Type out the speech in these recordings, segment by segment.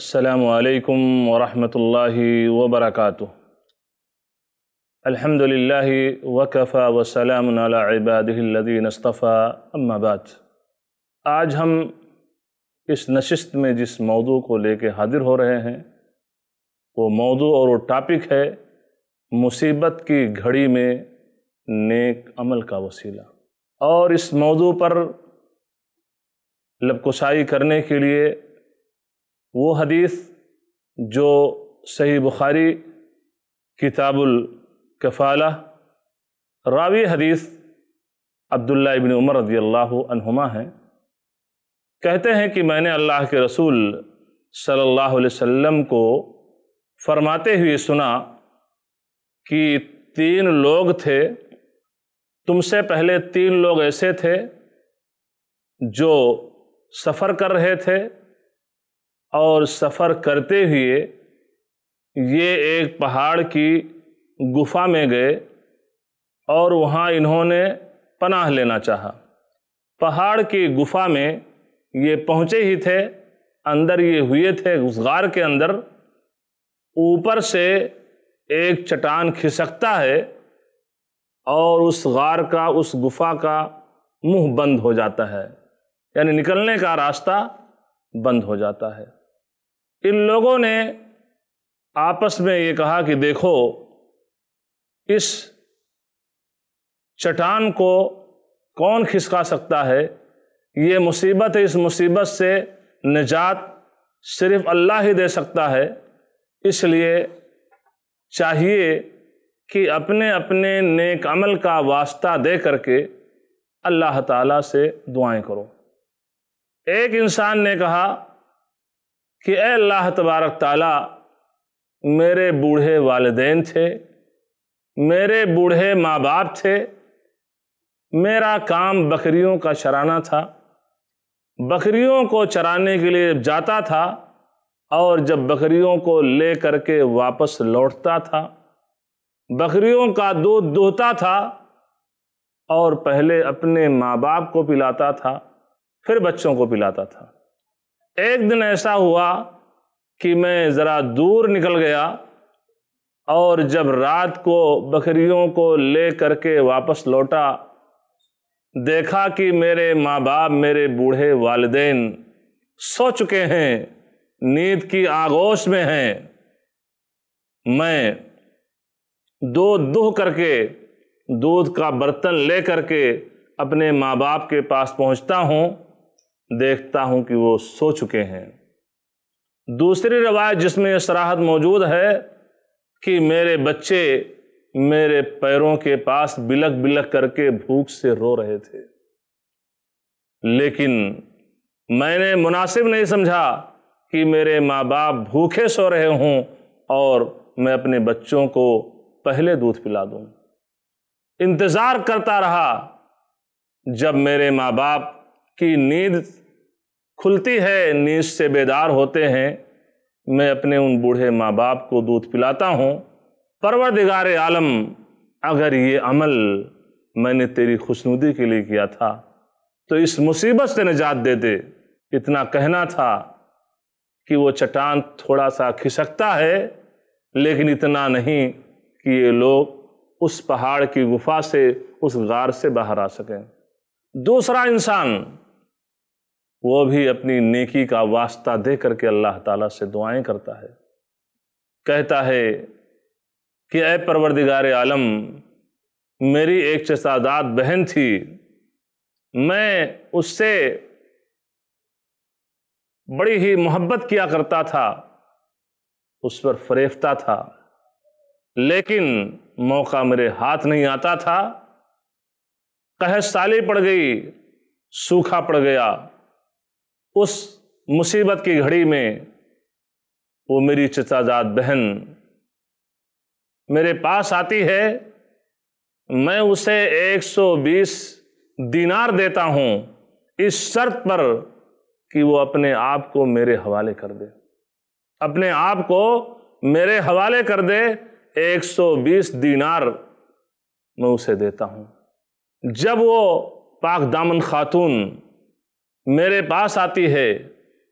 असलकम वरहमतुल्लाहि वबरकातुह अल्हम्दुलिल्लाह वकफ़ा वसलाम अला इबादिल्लज़ीन इस्तफ़ा अम्मा बाद आज हम इस नशिस्त में जिस मौजू को लेके हाजिर हो रहे हैं वो मौजू और वो टॉपिक है मुसीबत की घड़ी में नेक अमल का वसीला और इस मौजू पर लबकुशाई करने के लिए वो हदीस जो सही बुखारी, किताबुल कफ़ाला, रावी हदीस अब्दुल्ला इबन उमर रज़ी अल्लाह हैं। कहते हैं कि मैंने अल्लाह के रसूल सल्लल्लाहु अलैहि वसल्लम को फरमाते हुए सुना कि तीन लोग थे। तुमसे पहले तीन लोग ऐसे थे जो सफ़र कर रहे थे और सफ़र करते हुए ये एक पहाड़ की गुफा में गए और वहाँ इन्होंने पनाह लेना चाहा। पहाड़ की गुफा में ये पहुँचे ही थे, अंदर ये हुए थे, उस गार के अंदर। ऊपर से एक चट्टान खिसकता है और उस गार का, उस गुफा का मुँह बंद हो जाता है, यानी निकलने का रास्ता बंद हो जाता है। इन लोगों ने आपस में ये कहा कि देखो, इस चट्टान को कौन खिसका सकता है? ये मुसीबत है, इस मुसीबत से निजात सिर्फ़ अल्लाह ही दे सकता है। इसलिए चाहिए कि अपने अपने नेक अमल का वास्ता दे करके अल्लाह ताला से दुआएँ करो। एक इंसान ने कहा कि अल्लाह तबारक ताला, मेरे बूढ़े वालदेन थे, मेरे बूढ़े माँ बाप थे, मेरा काम बकरियों का चराना था। बकरियों को चराने के लिए जाता था और जब बकरियों को ले करके वापस लौटता था, बकरियों का दूध दूहता था और पहले अपने माँ बाप को पिलाता था, फिर बच्चों को पिलाता था। एक दिन ऐसा हुआ कि मैं ज़रा दूर निकल गया और जब रात को बकरियों को ले करके वापस लौटा, देखा कि मेरे माँ बाप मेरे बूढ़े वालदेन सो चुके हैं, नींद की आगोश में हैं। मैं दो दुह करके, दूध का बर्तन ले करके अपने माँ बाप के पास पहुँचता हूँ। देखता हूँ कि वो सो चुके हैं। दूसरी रवायत जिसमें सराहत मौजूद है कि मेरे बच्चे मेरे पैरों के पास बिलक बिलक करके भूख से रो रहे थे। लेकिन मैंने मुनासिब नहीं समझा कि मेरे माँ बाप भूखे सो रहे हों और मैं अपने बच्चों को पहले दूध पिला दूँ। इंतज़ार करता रहा जब मेरे माँ बाप की नींद खुलती है, नींद से बेदार होते हैं। मैं अपने उन बूढ़े माँ बाप को दूध पिलाता हूँ। परवरदिगार आलम, अगर ये अमल मैंने तेरी खुशनुदी के लिए किया था तो इस मुसीबत से निजात दे दे। इतना कहना था कि वो चट्टान थोड़ा सा खिसकता है, लेकिन इतना नहीं कि ये लोग उस पहाड़ की गुफा से, उस गार से बाहर आ सकें। दूसरा इंसान वो भी अपनी नेकी का वास्ता दे करके अल्लाह ताला से दुआएँ करता है। कहता है कि अय परवरदिगार आलम, मेरी एक चसादात बहन थी। मैं उससे बड़ी ही मोहब्बत किया करता था, उस पर फरेफ्ता था, लेकिन मौका मेरे हाथ नहीं आता था। कह साली पड़ गई, सूखा पड़ गया उस मुसीबत की घड़ी में वो मेरी चचाजाद बहन मेरे पास आती है। मैं उसे 120 दिनार देता हूँ इस शर्त पर कि वो अपने आप को मेरे हवाले कर दे। अपने आप को मेरे हवाले कर दे। 120 दिनार मैं उसे देता हूँ। जब वो पाक दामन खातून मेरे पास आती है।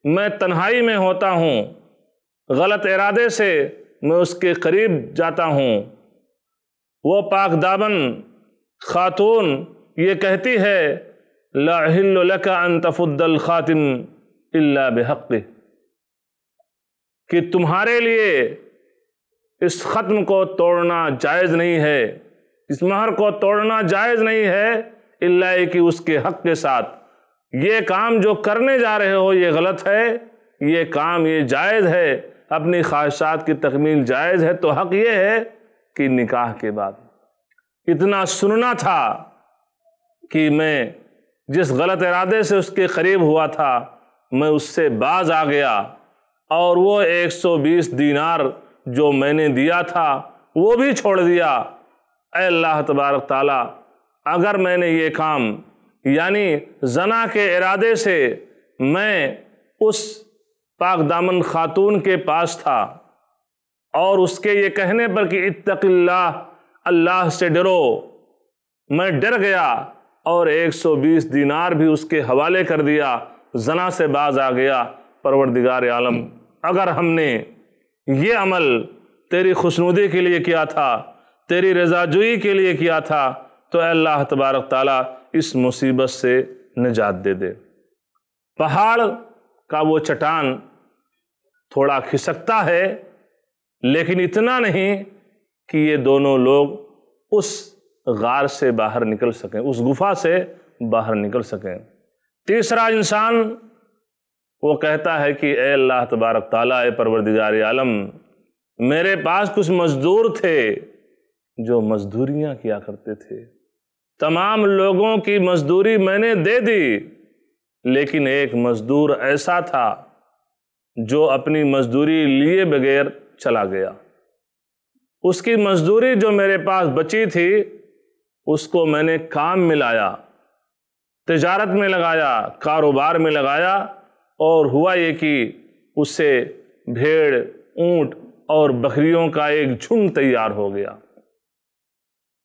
मैं तन्हाई में होता हूँ। गलत इरादे से मैं उसके करीब जाता हूँ। वो पाक दामन, खातून ये कहती है लाका अन खातिम इल्ला बेहक़ कि तुम्हारे लिए इस ख़त्म को तोड़ना जायज़ नहीं है। इस महर को तोड़ना जायज़ नहीं है इल्ला कि उसके हक के साथ। ये काम जो करने जा रहे हो, ये गलत है। ये काम, ये जायज़ है। अपनी ख्वाहिशात की तकमील जायज़ है। तो हक ये है कि निकाह के बाद इतना सुनना था कि मैं जिस गलत इरादे से उसके करीब हुआ था, मैं उससे बाज आ गया। और वो 120 दीनार जो मैंने दिया था, वो भी छोड़ दिया। अल्लाह तबारक ताला, अगर मैंने ये काम यानी जना के इरादे से मैं उस पाक दामन खातून के पास था। और उसके ये कहने पर कि इत्तकिल्ला अल्लाह से डरो। मैं डर गया और 120 दिनार भी उसके हवाले कर दिया। जना से बाज आ गया, परवरदिगार आलम, अगर हमने ये अमल तेरी खुशनुदी के लिए किया था, तेरी रजाजुई के लिए किया था तो अल्लाह तबारक ताला इस मुसीबत से निजात दे दे। पहाड़ का वो चट्टान थोड़ा खिसकता है, लेकिन इतना नहीं कि ये दोनों लोग उस गार से बाहर निकल सकें, उस गुफा से बाहर निकल सकें। तीसरा इंसान वो कहता है कि, ए अल्लाह तबारक ताला, ए परवरदिगार आलम, मेरे पास कुछ मजदूर थे जो मजदूरियाँ किया करते थे। तमाम लोगों की मजदूरी मैंने दे दी, लेकिन एक मजदूर ऐसा था जो अपनी मजदूरी लिए बगैर चला गया। उसकी मजदूरी जो मेरे पास बची थी, उसको मैंने काम मिलाया तजारत में लगाया, कारोबार में लगाया, और हुआ ये कि उससे भेड़, ऊँट और बकरियों का एक झुंड तैयार हो गया।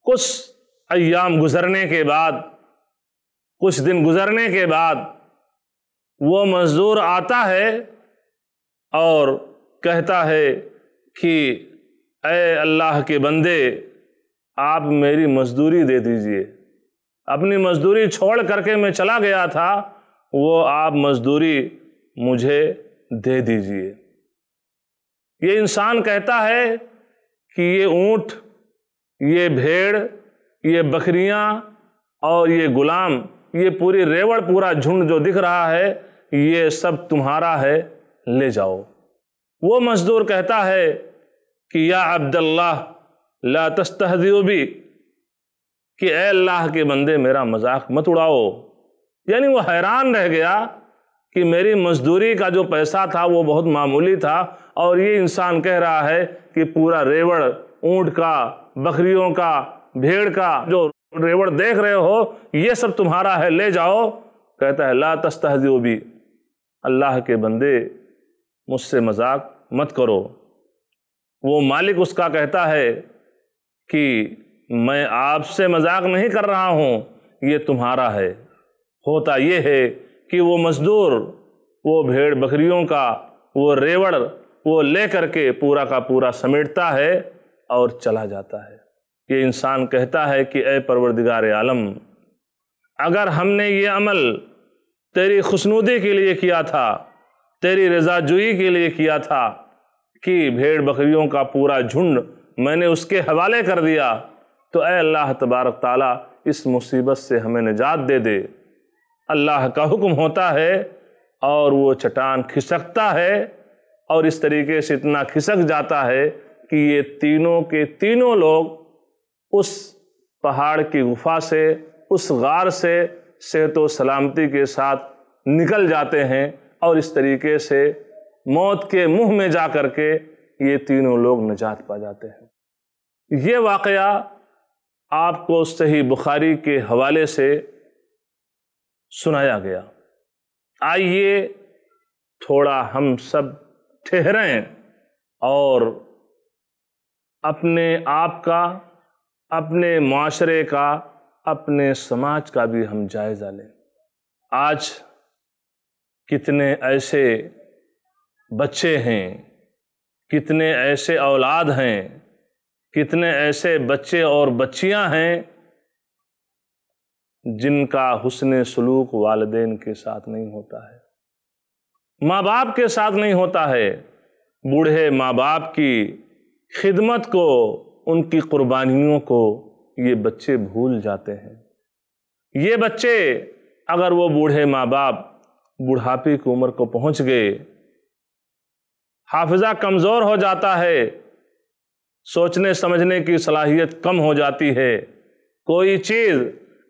कुछ अयाम गुजरने के बाद, कुछ दिन गुजरने के बाद, वो मजदूर आता है और कहता है कि अय अल्लाह के बंदे, आप मेरी मजदूरी दे दीजिए। अपनी मजदूरी छोड़ करके मैं चला गया था, वो आप मजदूरी मुझे दे दीजिए। ये इंसान कहता है कि ये ऊँट, ये भेड़ ये बकरियाँ और ये गुलाम, ये पूरी रेवड़, पूरा झुंड जो दिख रहा है, ये सब तुम्हारा है, ले जाओ। वो मजदूर कहता है कि, या अब्दुल्ला ला तस्तहदी कि ए अल्लाह के बंदे मेरा मज़ाक मत उड़ाओ। यानी वो हैरान रह गया कि मेरी मजदूरी का जो पैसा था, वो बहुत मामूली था, और ये इंसान कह रहा है कि पूरा रेवड़, ऊँट का, बकरियों का भेड़ का जो रेवड़ देख रहे हो, ये सब तुम्हारा है, ले जाओ। कहता है, ला तस्तहदी भी अल्लाह के बंदे, मुझसे मज़ाक मत करो। वो मालिक उसका कहता है कि, मैं आपसे मज़ाक नहीं कर रहा हूँ, ये तुम्हारा है। होता ये है कि वो मजदूर, वो भेड़ बकरियों का, वो रेवड़, वो ले करके पूरा का पूरा समेटता है और चला जाता है। ये इंसान कहता है कि, ए परवरदिगार आलम, अगर हमने ये अमल तेरी खुशनुदी के लिए किया था, तेरी रजाजुई के लिए किया था, कि भेड़ बकरियों का पूरा झुंड मैंने उसके हवाले कर दिया तो ए अल्लाह तबारक ताला, इस मुसीबत से हमें निजात दे दे। अल्लाह का हुक्म होता है और वो चट्टान खिसकता है और इस तरीके से इतना खिसक जाता है कि ये तीनों के तीनों लोग उस पहाड़ की गुफा से, उस गार से सेहत सलामती के साथ निकल जाते हैं और इस तरीके से मौत के मुँह में जा कर के ये तीनों लोग निजात पा जाते हैं। ये वाकया आपको सही बुखारी के हवाले से सुनाया गया। आइए थोड़ा हम सब ठहरें और अपने आप का अपने माशरे का, अपने समाज का भी हम जायज़ा लें। आज कितने ऐसे बच्चे हैं, कितने ऐसे औलाद हैं, कितने ऐसे बच्चे और बच्चियाँ हैं, जिनका हुसन सलूक वालदेन के साथ नहीं होता है। माँ बाप के साथ नहीं होता है। बूढ़े माँ बाप की खिदमत को उनकी कुर्बानियों को ये बच्चे भूल जाते हैं। ये बच्चे अगर वो बूढ़े माँ बाप बुढ़ापे की उम्र को पहुँच गए, हाफिजा कमज़ोर हो जाता है, सोचने समझने की सलाहियत कम हो जाती है। कोई चीज़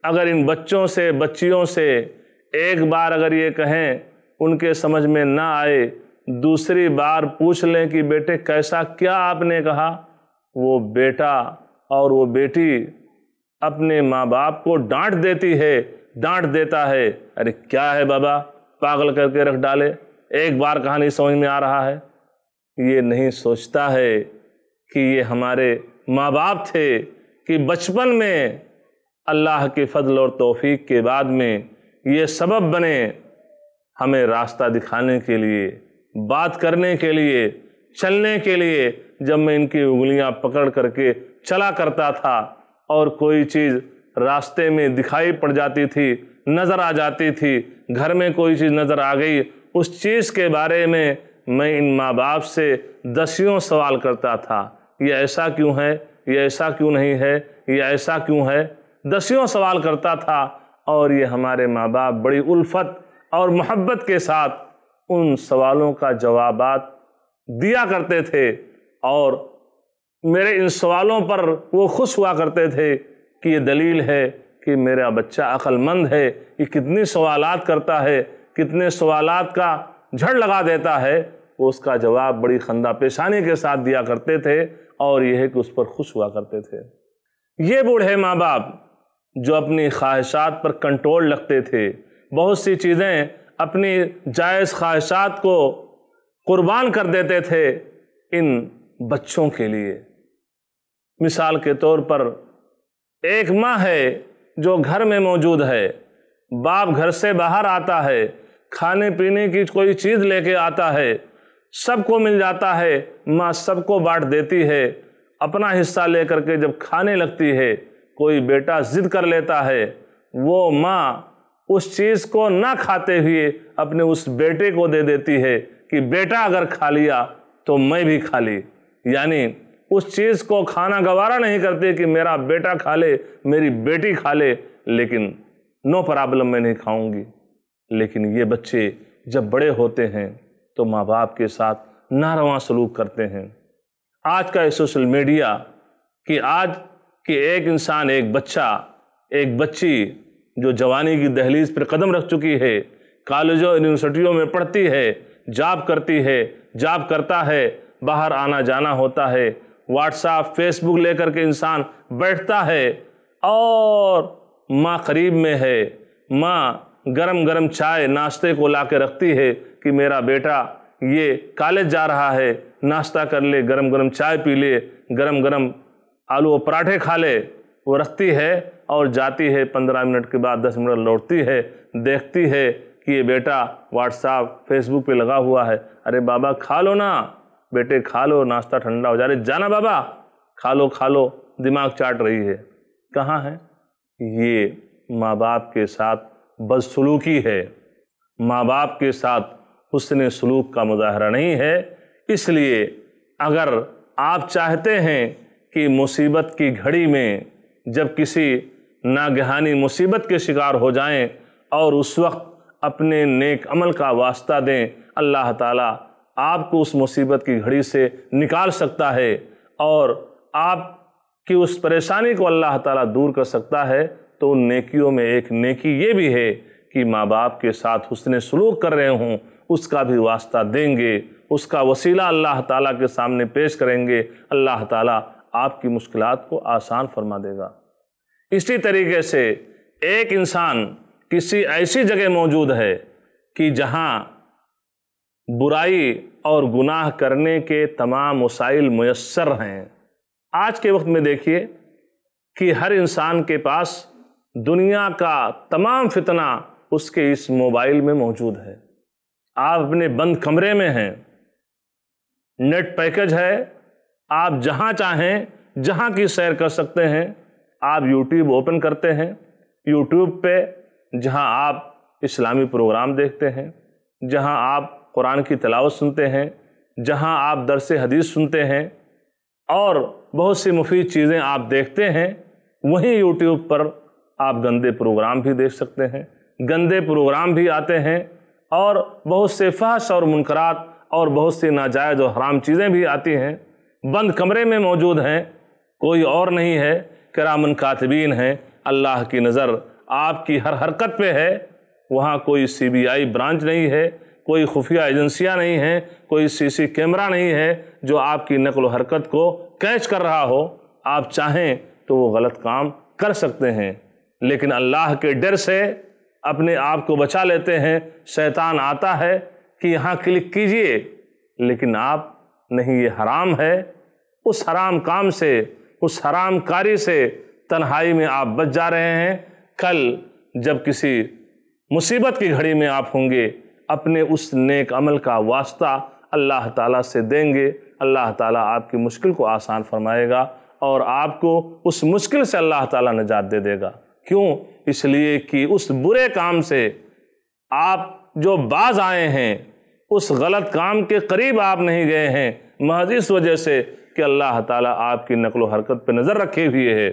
अगर इन बच्चों से, बच्चियों से एक बार अगर ये कहें, उनके समझ में ना आए, दूसरी बार पूछ लें कि बेटे, कैसा, क्या आपने कहा? वो बेटा और वो बेटी अपने माँ बाप को डांट देती है, डांट देता है। अरे, क्या है बाबा? पागल करके रख डाले। एक बार कहानी समझ में आ रहा है। ये नहीं सोचता है कि ये हमारे माँ बाप थे, कि बचपन में अल्लाह के फजल और तौफीक के बाद में ये सबब बने हमें रास्ता दिखाने के लिए, बात करने के लिए, चलने के लिए जब मैं इनकी उंगलियाँ पकड़ करके चला करता था और कोई चीज़ रास्ते में दिखाई पड़ जाती थी, नज़र आ जाती थी, घर में कोई चीज़ नज़र आ गई, उस चीज़ के बारे में मैं इन माँ बाप से दसियों सवाल करता था, ये ऐसा क्यों है? ये ऐसा क्यों नहीं है? ये ऐसा क्यों है? दसियों सवाल करता था और ये हमारे माँ बाप बड़ी उल्फत और मोहब्बत के साथ उन सवालों का जवाबात दिया करते थे। और मेरे इन सवालों पर वो खुश हुआ करते थे कि ये दलील है कि मेरा बच्चा अक्लमंद है, ये कितनी सवालात करता है, कितने सवालात का झड़ लगा देता है। वो उसका जवाब बड़ी खंदा पेशानी के साथ दिया करते थे और यह है कि उस पर खुश हुआ करते थे। ये बूढ़े माँ बाप जो अपनी ख्वाहिशात पर कंट्रोल रखते थे, बहुत सी चीज़ें अपनी जायज़ ख्वाहिशात को कुर्बान कर देते थे, इन बच्चों के लिए। मिसाल के तौर पर, एक माँ है जो घर में मौजूद है। बाप घर से बाहर आता है, खाने पीने की कोई चीज़ लेके आता है। सबको मिल जाता है, माँ सबको बांट देती है। अपना हिस्सा लेकर के जब खाने लगती है, कोई बेटा जिद कर लेता है। वो माँ उस चीज़ को ना खाते हुए अपने उस बेटे को दे देती है कि, बेटा अगर खा लिया तो मैं भी खा ली। यानी उस चीज़ को खाना गवारा नहीं करते कि मेरा बेटा खा ले, मेरी बेटी खा ले, लेकिन नो प्रॉब्लम मैं नहीं खाऊँगी। लेकिन ये बच्चे जब बड़े होते हैं तो माँ बाप के साथ नारवा सलूक करते हैं। आज का सोशल मीडिया कि आज कि एक इंसान, एक बच्चा, एक बच्ची जो जवानी की दहलीज पर कदम रख चुकी है, कॉलेजों, यूनिवर्सिटियों में पढ़ती है, जॉब करती है, जॉब करता है बाहर आना जाना होता है। व्हाट्सएप फेसबुक लेकर के इंसान बैठता है और माँ करीब में है। माँ गरम गरम चाय नाश्ते को ला के रखती है कि मेरा बेटा ये कॉलेज जा रहा है, नाश्ता कर ले, गरम गरम चाय पी ले, गरम गरम आलू और पराठे खा ले। वो रखती है और जाती है, पंद्रह मिनट के बाद दस मिनट लौटती है, देखती है कि ये बेटा व्हाट्सएप फेसबुक पे लगा हुआ है। अरे बाबा, खा लो ना। बेटे, खा लो, नाश्ता ठंडा हो जा रहे जाना बाबा, खा लो खा लो, दिमाग चाट रही है। कहाँ है? ये माँ बाप के साथ बदसलूकी है। माँ बाप के साथ हुसन सलूक का मुजाहरा नहीं है। इसलिए अगर आप चाहते हैं कि मुसीबत की घड़ी में जब किसी नागहानी मुसीबत के शिकार हो जाएँ और उस वक्त अपने नेक अमल का वास्ता दें, अल्लाह ताला आपको उस मुसीबत की घड़ी से निकाल सकता है और आपकी उस परेशानी को अल्लाह ताला दूर कर सकता है तो उन नेकियों में एक नेकी ये भी है कि माँ बाप के साथ हुसन सलूक कर रहे हों, उसका भी वास्ता देंगे, उसका वसीला अल्लाह ताला के सामने पेश करेंगे, अल्लाह ताला आपकी मुश्किलात को आसान फरमा देगा। इसी तरीके से एक इंसान किसी ऐसी जगह मौजूद है कि जहाँ बुराई और गुनाह करने के तमाम वसाइल मैसर हैं। आज के वक्त में देखिए कि हर इंसान के पास दुनिया का तमाम फितना उसके इस मोबाइल में मौजूद है। आप अपने बंद कमरे में हैं। नेट पैकेज है। आप जहाँ चाहें, जहाँ की सैर कर सकते हैं, आप यूट्यूब ओपन करते हैं। यूट्यूब पे जहाँ आप इस्लामी प्रोग्राम देखते हैं, जहाँ आप कुरान की तलावत सुनते हैं, जहाँ आप दरस हदीस सुनते हैं, और बहुत सी मुफीद चीज़ें आप देखते हैं, वहीं यूट्यूब पर आप गंदे प्रोग्राम भी देख सकते हैं, गंदे प्रोग्राम भी आते हैं, और बहुत से फहश और मुनकरात और बहुत सी नाजायज़ और हराम चीज़ें भी आती हैं। बंद कमरे में मौजूद हैं, कोई और नहीं है, करामन कातबीन हैं, अल्लाह की नज़र आपकी हर हरकत पे है, वहाँ कोई सीबीआई ब्रांच नहीं है कोई खुफिया एजेंसियाँ नहीं हैं, कोई सीसी कैमरा नहीं है जो आपकी नकल हरकत को कैच कर रहा हो। आप चाहें तो वो गलत काम कर सकते हैं, लेकिन अल्लाह के डर से अपने आप को बचा लेते हैं। शैतान आता है कि यहाँ क्लिक कीजिए, लेकिन आप नहीं, ये हराम है। उस हराम काम से, उस हराम कारी से तन्हाई में आप बच जा रहे हैं। कल जब किसी मुसीबत की घड़ी में आप होंगे अपने उस नेक अमल का वास्ता अल्लाह ताला से देंगे। अल्लाह ताला आपकी मुश्किल को आसान फरमाएगा और आपको उस मुश्किल से अल्लाह ताला निजात दे देगा। क्यों? इसलिए कि उस बुरे काम से आप जो बाज आए हैं, उस गलत काम के करीब आप नहीं गए हैं, महज इस वजह से कि अल्लाह ताला आपकी नकलो हरकत पर नज़र रखे हुए है।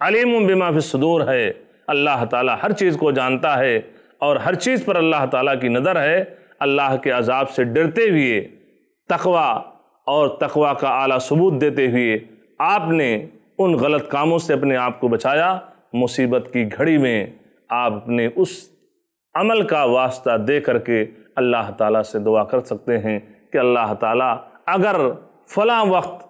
अलीम बिमा सदूर है। अल्लाह ताला हर चीज़ को जानता है। और हर चीज़ पर अल्लाह ताला की नज़र है। अल्लाह के अजाब से डरते हुए, तकवा और तकवा का आला सबूत देते हुए आपने उन गलत कामों से अपने आप को बचाया। मुसीबत की घड़ी में आपने उस अमल का वास्ता दे करके अल्लाह ताला से दुआ कर सकते हैं कि अल्लाह ताला अगर फ़ला वक्त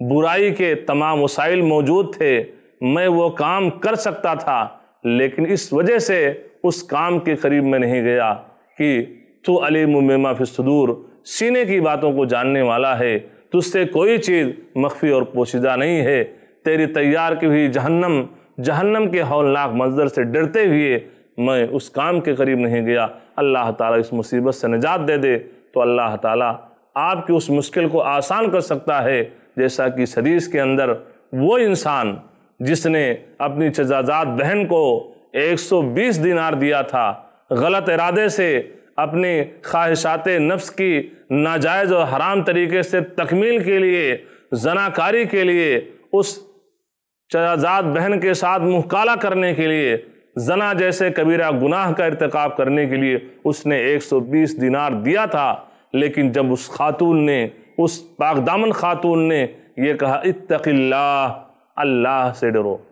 बुराई के तमाम वसाइल मौजूद थे, मैं वो काम कर सकता था, लेकिन इस वजह से उस काम के करीब में नहीं गया कि तू अली मुमा फिसदूर सीने की बातों को जानने वाला है, तुझसे कोई चीज़ मख्फी और पोशीदा नहीं है। तेरी तैयार की हुई जहन्नम जहन्नम के हौलनाक मंजर से डरते हुए मैं उस काम के करीब नहीं गया। अल्लाह ताला इस मुसीबत से निजात दे दे। तो अल्लाह ताला आपकी उस मुश्किल को आसान कर सकता है, जैसा कि सदीस के अंदर वो इंसान जिसने अपनी चजाजात बहन को 120 दिनार दिया था। गलत इरादे से अपनी ख्वाहिशात नफ्स की नाजायज़ और हराम तरीके से तकमील के लिए, जनाकारी के लिए, उस चजाजात बहन के साथ मुँह काला करने के लिए, जना जैसे कबीरा गुनाह का इरतकब करने के लिए उसने 120 दिनार दिया था। लेकिन जब उस खातून ने, उस पाकदामन खातून ने यह कहा इत्तकिल्ला अल्लाह से डरो।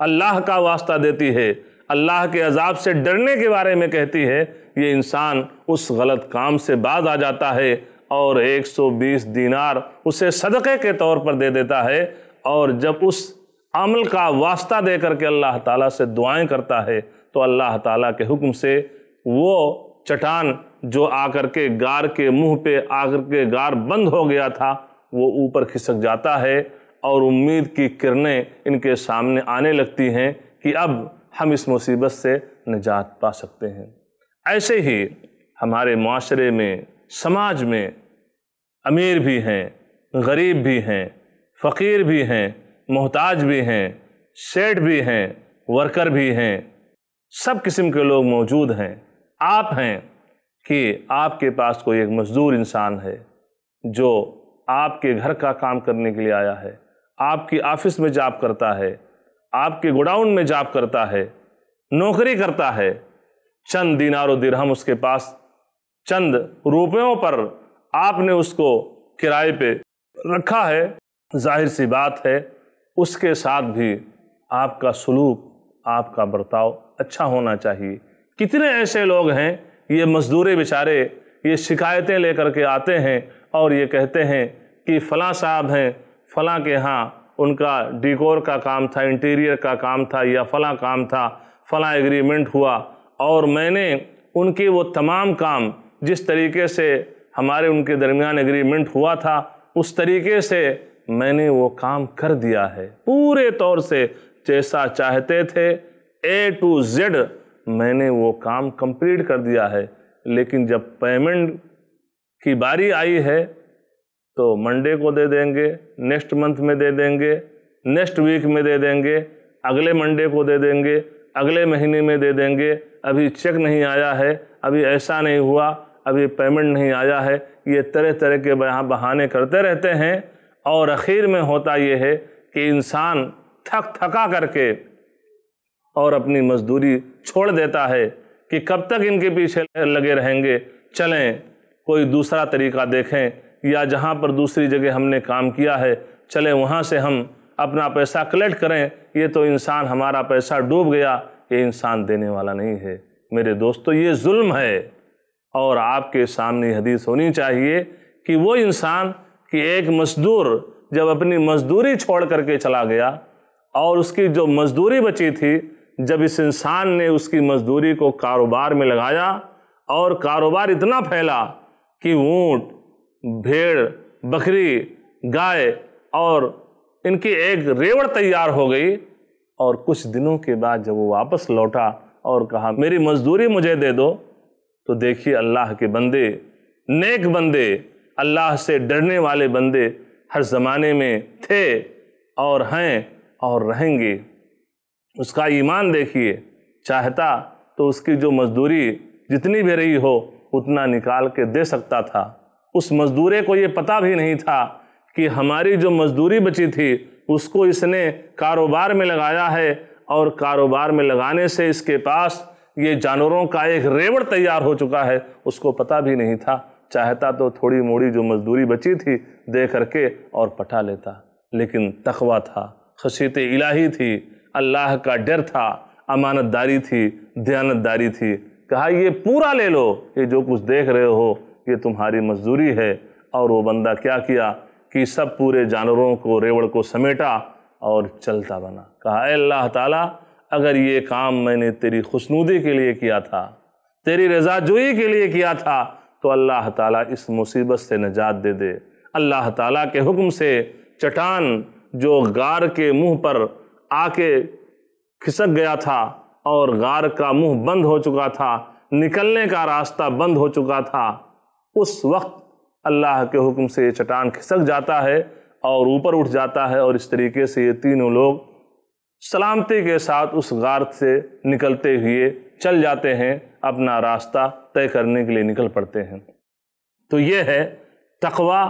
अल्लाह का वास्ता देती है। अल्लाह के अजाब से डरने के बारे में कहती है, ये इंसान उस गलत काम से बाज आ जाता है और 120 दीनार उसे सदक़े के तौर पर दे देता है और जब उस अमल का वास्ता दे करके अल्लाह ताला से दुआएँ करता है तो अल्लाह ताला के हुक्म से वो चटान जो आकर के गार के मुँह पे आकर के गार बंद हो गया था, वो ऊपर खिसक जाता है और उम्मीद की किरणें इनके सामने आने लगती हैं कि अब हम इस मुसीबत से निजात पा सकते हैं। ऐसे ही हमारे माशरे में, समाज में अमीर भी हैं, गरीब भी हैं, फ़कीर भी हैं, मोहताज भी हैं, सेठ भी हैं, वर्कर भी हैं, सब किस्म के लोग मौजूद हैं। आप हैं कि आपके पास कोई एक मज़दूर इंसान है जो आपके घर का काम करने के लिए आया है, आपकी ऑफ़िस में जॉब करता है आपके गोडाउन में जाप करता है, नौकरी करता है। चंद दिनार दिरहम उसके पास। चंद रुपयों पर आपने उसको किराए पे रखा है। ज़ाहिर सी बात है, उसके साथ भी आपका सलूक, आपका बर्ताव अच्छा होना चाहिए। कितने ऐसे लोग हैं, ये मजदूर बेचारे, ये शिकायतें लेकर के आते हैं और ये कहते हैं कि फ़लाँ साहब हैं, फ़लाँ के यहाँ उनका डिकोर का काम था, इंटीरियर का काम था, या फला काम था, फ़लाँ एग्रीमेंट हुआ। और मैंने उनके वो तमाम काम, जिस तरीके से हमारे उनके दरमियान एग्रीमेंट हुआ था, उस तरीके से मैंने वो काम कर दिया है। पूरे तौर से जैसा चाहते थे ए टू जेड मैंने वो काम कंप्लीट कर दिया है। लेकिन जब पेमेंट की बारी आई है तो मंडे को दे देंगे, नेक्स्ट मंथ में दे देंगे, नेक्स्ट वीक में दे देंगे, अगले मंडे को दे देंगे, अगले महीने में दे देंगे। अभी चेक नहीं आया है, अभी ऐसा नहीं हुआ, अभी पेमेंट नहीं आया है। ये तरह तरह के बहाने करते रहते हैं और आखिर में होता ये है कि इंसान थक, थका करके और अपनी मजदूरी छोड़ देता है कि कब तक इनके पीछे लगे रहेंगे। चलें, कोई दूसरा तरीका देखें। या जहाँ पर दूसरी जगह हमने काम किया है, चले वहाँ से हम अपना पैसा कलेक्ट करें। ये तो इंसान हमारा पैसा डूब गया, ये इंसान देने वाला नहीं है। मेरे दोस्तों, ये जुल्म है और आपके सामने हदीस होनी चाहिए कि वो इंसान कि एक मजदूर जब अपनी मजदूरी छोड़ करके चला गया और उसकी जो मजदूरी बची थी, जब इस इंसान ने उसकी मजदूरी को कारोबार में लगाया और कारोबार इतना फैला कि ऊँट भेड़, बकरी, गाय और इनकी एक रेवड़ तैयार हो गई और कुछ दिनों के बाद जब वो वापस लौटा और कहा, मेरी मजदूरी मुझे दे दो तो देखिए अल्लाह के बंदे, नेक बंदे, अल्लाह से डरने वाले बंदे हर ज़माने में थे और हैं और रहेंगे। उसका ईमान देखिए, चाहता तो उसकी जो मजदूरी जितनी भी रही हो उतना निकाल के दे सकता था। उस मजदूरे को ये पता भी नहीं था कि हमारी जो मजदूरी बची थी, उसको इसने कारोबार में लगाया है और कारोबार में लगाने से इसके पास ये जानवरों का एक रेवड़ तैयार हो चुका है। उसको पता भी नहीं था, चाहता तो थोड़ी मोड़ी जो मजदूरी बची थी दे करके और पटा लेता, लेकिन तखवा था खशीत इलाही थी, अल्लाह का डर था, अमानतदारी थी, दयानतदारी थी। कहा, ये पूरा ले लो, ये जो कुछ देख रहे हो ये तुम्हारी मजदूरी है। और वो बंदा क्या किया कि सब पूरे जानवरों को, रेवड़ को समेटा और चलता बना। कहा अल्लाह ताला, अगर ये काम मैंने तेरी खुशनूदी के लिए किया था, तेरी रजाजुई के लिए किया था तो अल्लाह ताला इस मुसीबत से निजात दे दे। अल्लाह ताला के हुक्म से चटान जो गार के मुँह पर आके खिसक गया था और गार का मुँह बंद हो चुका था, निकलने का रास्ता बंद हो चुका था उस वक्त अल्लाह के हुक्म से ये चट्टान खिसक जाता है और ऊपर उठ जाता है और इस तरीके से ये तीनों लोग सलामती के साथ उस गार से निकलते हुए चल जाते हैं, अपना रास्ता तय करने के लिए निकल पड़ते हैं। तो ये है तकवा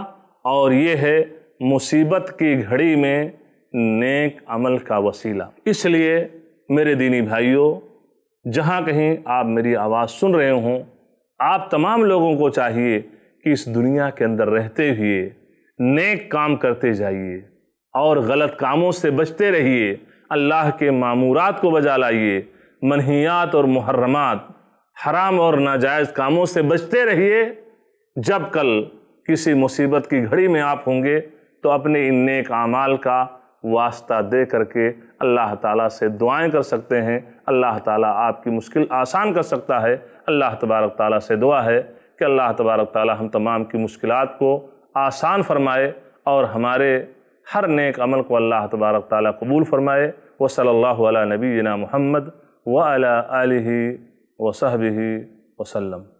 और ये है मुसीबत की घड़ी में नेक अमल का वसीला। इसलिए मेरे दीनी भाइयों, जहाँ कहीं आप मेरी आवाज़ सुन रहे हों आप तमाम लोगों को चाहिए कि इस दुनिया के अंदर रहते हुए नेक काम करते जाइए और गलत कामों से बचते रहिए, अल्लाह के मामूरात को बजा लाइए, मनहियात और मुहर्रमात, हराम और नाजायज़ कामों से बचते रहिए। जब कल किसी मुसीबत की घड़ी में आप होंगे तो अपने इन नेक आमाल का वास्ता दे करके अल्लाह ताला से दुआएँ कर सकते हैं। अल्लाह ताला आपकी मुश्किल आसान कर सकता है। अल्लाह तबारक ताला से दुआ है कि अल्लाह तबारक ताली हम तमाम की मुश्किल को आसान फरमाए और हमारे हर नेक अमल को अल्लाह तबारक ताली कबूल फरमाए। व सल्ला नबीना महमद व अला वसहबी वसल्लम